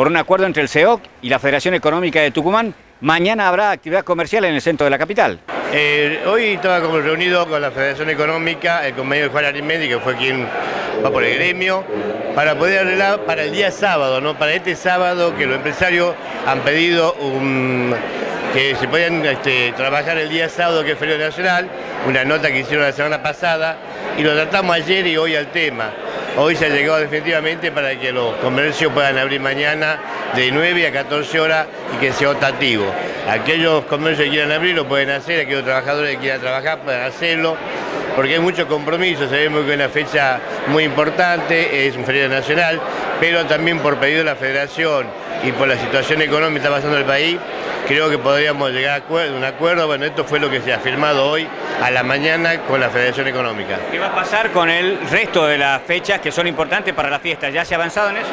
por un acuerdo entre el CEOC y la Federación Económica de Tucumán, mañana habrá actividad comercial en el centro de la capital. Eh, hoy estaba como reunido con la Federación Económica, el compañero Juan Arimendi, que fue quien va por el gremio, para poder arreglar para el día sábado, ¿no? para este sábado que los empresarios han pedido que se puedan este, trabajar el día sábado, que es feriado nacional, una nota que hicieron la semana pasada, y lo tratamos ayer y hoy al tema. Hoy se ha llegado definitivamente para que los comercios puedan abrir mañana de 9 a 14 horas y que sea optativo. Aquellos comercios que quieran abrir lo pueden hacer, aquellos trabajadores que quieran trabajar pueden hacerlo, porque hay mucho compromiso, sabemos que es una fecha muy importante, es un feriado nacional, pero también por pedido de la Federación y por la situación económica que está pasando el país, creo que podríamos llegar a un acuerdo. Bueno, esto fue lo que se ha firmado hoy a la mañana con la Federación Económica. ¿Qué va a pasar con el resto de las fechas que son importantes para la fiesta? ¿Ya se ha avanzado en eso?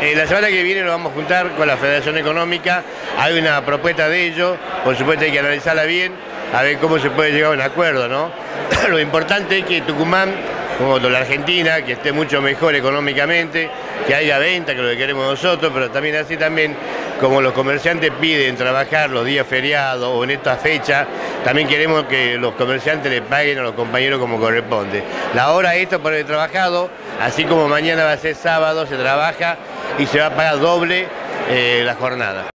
Eh, la semana que viene nos vamos a juntar con la Federación Económica, hay una propuesta de ellos, por supuesto hay que analizarla bien, a ver cómo se puede llegar a un acuerdo, ¿no? Lo importante es que Tucumán como la Argentina, que esté mucho mejor económicamente, que haya venta, que es lo que queremos nosotros, pero también así también, como los comerciantes piden trabajar los días feriados o en esta fecha, también queremos que los comerciantes le paguen a los compañeros como corresponde. La hora esto por el trabajado, así como mañana va a ser sábado, se trabaja y se va a pagar doble eh, la jornada.